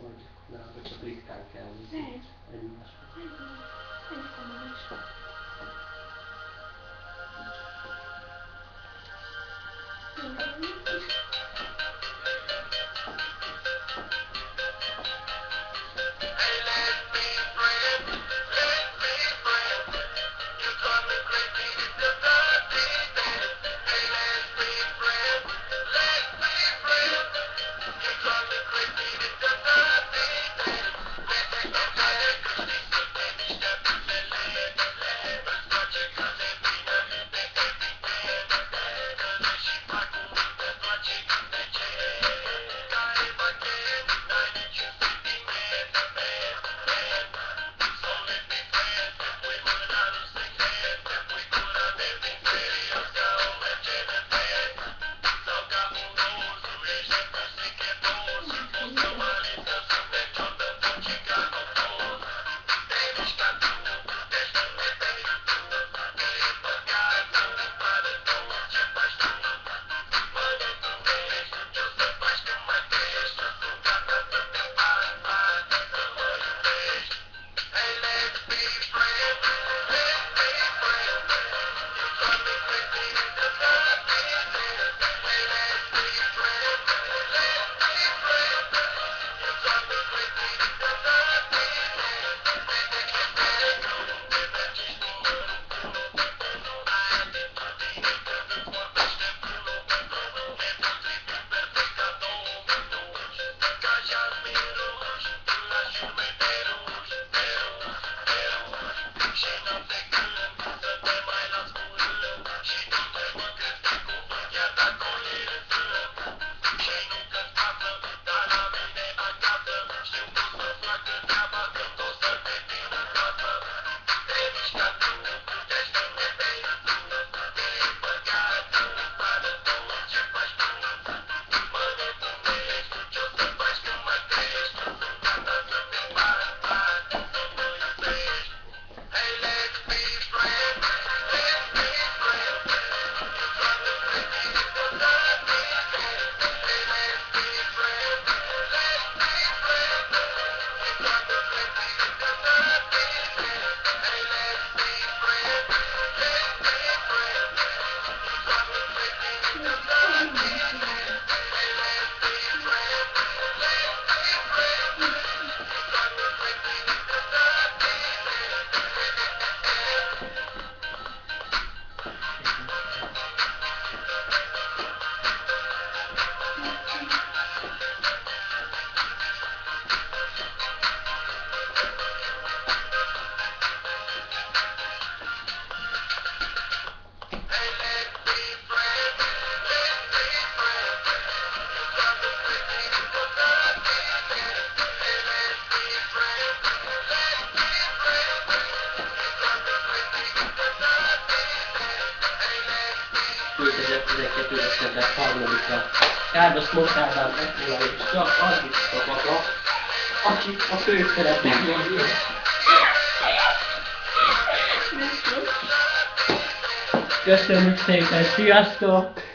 sorte na hora de brincar, que é a Thank you. 2012 december 3-a. Kárdos Mortádán megszólal, és csak az is szabadra, aki a főszerepben van. Köszönjük szépen, sziasztok!